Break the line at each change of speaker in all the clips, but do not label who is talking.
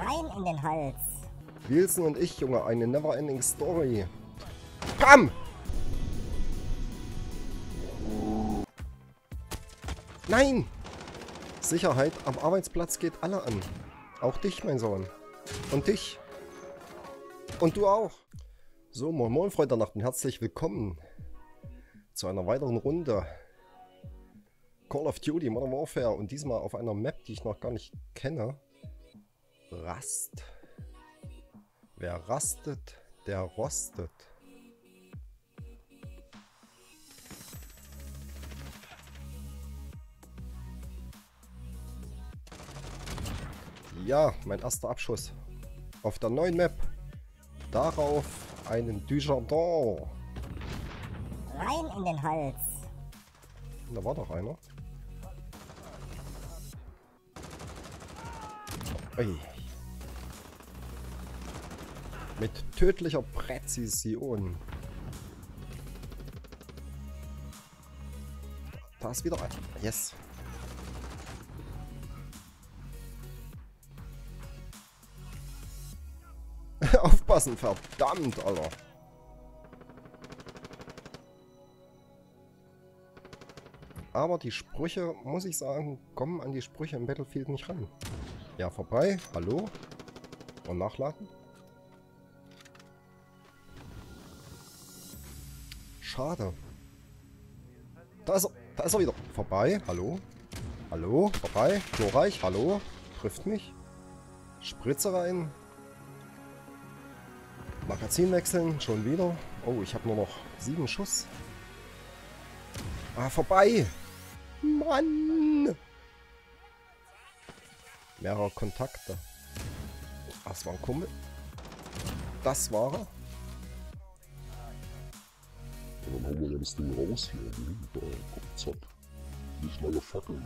Rein in den Holz.
Wilson und ich, Junge, eine never-ending Story. Pam! Nein! Sicherheit am Arbeitsplatz geht alle an. Auch dich, mein Sohn. Und dich. Und du auch. So, moin moin, Freunde Nacht und herzlich willkommen zu einer weiteren Runde Call of Duty Modern Warfare und diesmal auf einer Map, die ich noch gar nicht kenne. Rast. Wer rastet, der rostet. Ja, mein erster Abschuss. Auf der neuen Map. Darauf einen Dujardin.
Rein in den Holz.
Da war doch einer. Ui. Tödlicher Präzision. Da ist wieder ein. Yes. Aufpassen, verdammt, Alter. Aber die Sprüche, muss ich sagen, kommen an die Sprüche im Battlefield nicht ran. Ja, vorbei. Hallo? Und nachladen. Schade. Da ist er. Da ist er wieder. Vorbei. Hallo? Hallo? Vorbei. Glorreich. Hallo? Trifft mich. Spritze rein. Magazin wechseln. Schon wieder. Oh, ich habe nur noch sieben Schuss. Ah, vorbei. Mann. Mehrere Kontakte. Das war ein Kumpel. Das war er.
Und dann hauen wir das Ding raus hier. Da, komm, zack. Nicht lange fackeln.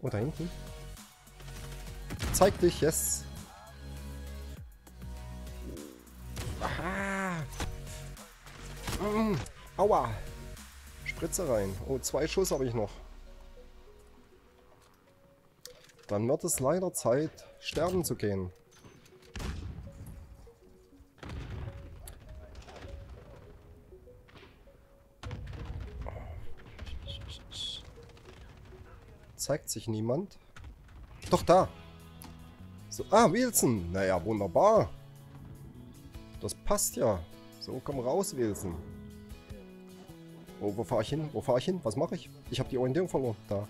Oh, da hinten. Zeig dich, yes. Aha. Mm, aua. Spritze rein. Oh, zwei Schuss habe ich noch. Dann wird es leider Zeit, sterben zu gehen. Zeigt sich niemand. Doch da. So, ah, Wilson. Naja, wunderbar. Das passt ja. So, komm raus, Wilson. Oh, wo fahre ich hin? Wo fahre ich hin? Was mache ich? Ich habe die Orientierung verloren. Da.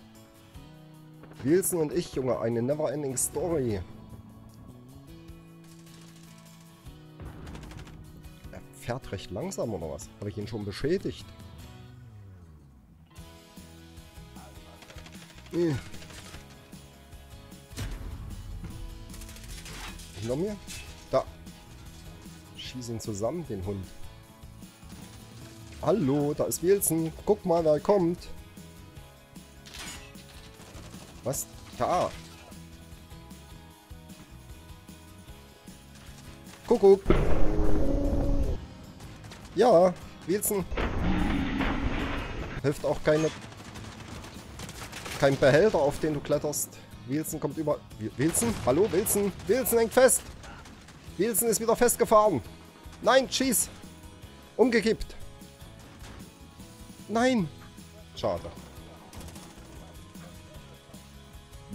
Wilson und ich, Junge, eine never-ending Story. Er fährt recht langsam, oder was? Habe ich ihn schon beschädigt? Hm. Hinter mir? Da. Schießen zusammen, den Hund. Hallo, da ist Wilson. Guck mal, wer kommt. Was? Da. Kuckuck. Ja, Wilson. Hilft auch keine... Kein Behälter, auf den du kletterst. Wilson kommt über... Wilson? Hallo, Wilson? Wilson hängt fest. Wilson ist wieder festgefahren. Nein, schieß. Umgekippt. Nein. Schade.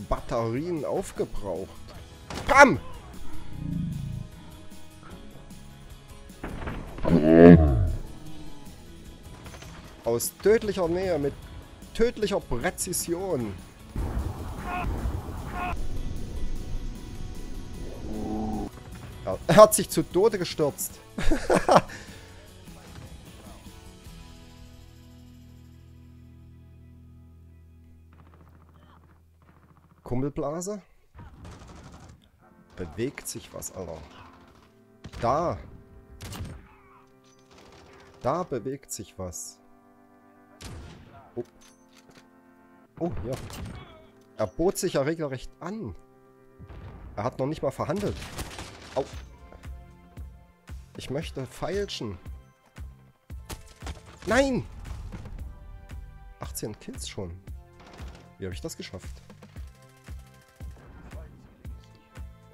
Batterien aufgebraucht. Bam! Aus tödlicher Nähe mit tödlicher Präzision. Er hat sich zu Tode gestürzt. Kummelblase. Bewegt sich was, Alter. Da. Da bewegt sich was. Oh, ja. Er bot sich ja regelrecht an. Er hat noch nicht mal verhandelt. Au. Ich möchte feilschen. Nein! 18 Kills schon. Wie habe ich das geschafft?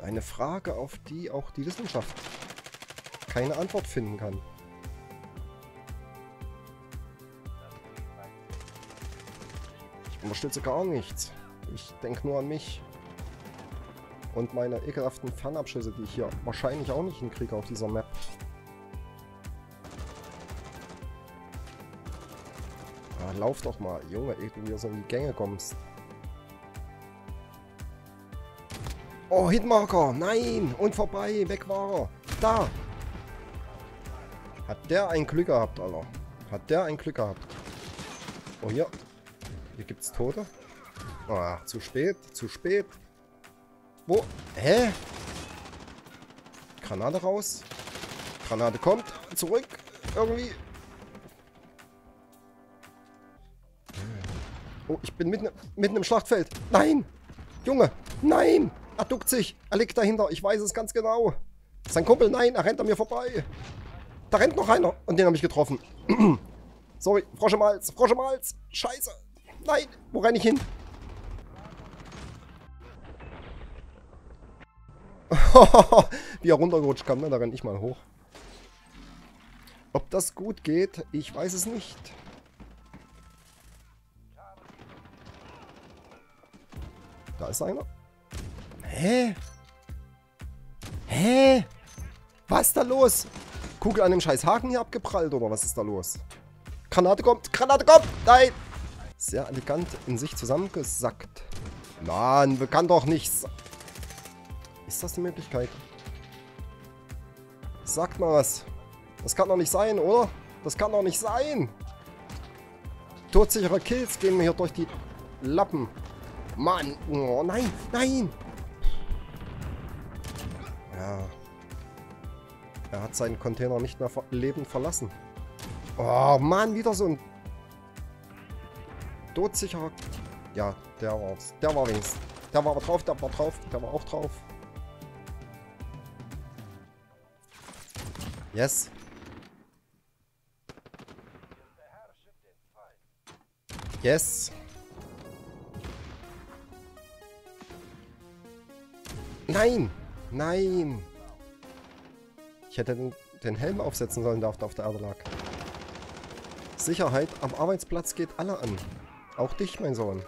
Eine Frage, auf die auch die Wissenschaft keine Antwort finden kann. Unterstütze gar nichts. Ich denke nur an mich. Und meine ekelhaften Fernabschüsse, die ich hier wahrscheinlich auch nicht hinkriege auf dieser Map. Ah, lauf doch mal, Junge, ehe du hier so in die Gänge kommst. Oh, Hitmarker, nein! Und vorbei, weg war er. Da! Hat der ein Glück gehabt, Alter. Hat der ein Glück gehabt. Oh, hier. Hier gibt's Tote. Ah, zu spät, zu spät. Wo? Hä? Granate raus. Granate kommt. Zurück. Irgendwie. Oh, ich bin mitten, mitten im Schlachtfeld. Nein! Junge! Nein! Er duckt sich. Er liegt dahinter. Ich weiß es ganz genau. Sein Kumpel, nein, er rennt an mir vorbei. Da rennt noch einer. Und den habe ich getroffen. Sorry, Frosch im Hals. Frosch im Hals. Scheiße. Nein, wo renne ich hin? Wie er runtergerutscht kam, ne? da renne ich mal hoch. Ob das gut geht, ich weiß es nicht. Da ist einer. Hä? Hä? Was ist da los? Kugel an dem scheiß Haken hier abgeprallt oder was ist da los? Granate kommt! Granate kommt! Nein! Sehr elegant in sich zusammengesackt. Mann, kann doch nichts. Ist das die Möglichkeit? Sagt mal was. Das kann doch nicht sein, oder? Das kann doch nicht sein. Todsichere Kills gehen mir hier durch die Lappen. Mann. Oh, nein, nein. Ja. Er hat seinen Container nicht mehr lebend verlassen. Oh, Mann, wieder so ein todsicherer... Ja, der war's. Der war wenigstens. Der war aber drauf, der war drauf, der war auch drauf. Yes. Yes. Nein! Nein! Ich hätte den, den Helm aufsetzen sollen, der auf der Erde lag. Sicherheit am Arbeitsplatz geht alle an. Auch dich, mein Sohn.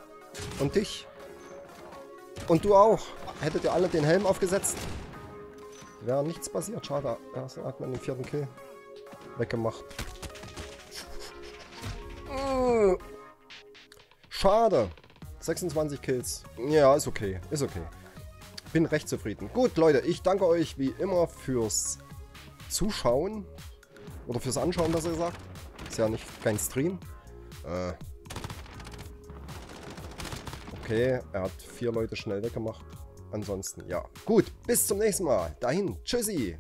Und dich. Und du auch. Hättet ihr alle den Helm aufgesetzt, wäre nichts passiert. Schade. Ja, hat man den vierten Kill weggemacht. Schade. 26 Kills. Ja, ist okay. Ist okay. Bin recht zufrieden. Gut, Leute, ich danke euch wie immer fürs Zuschauen. Oder fürs Anschauen, besser gesagt. Ist ja nicht kein Stream. Äh. Okay, er hat vier Leute schnell weggemacht. Ansonsten, ja. Gut, bis zum nächsten Mal. Dahin, tschüssi.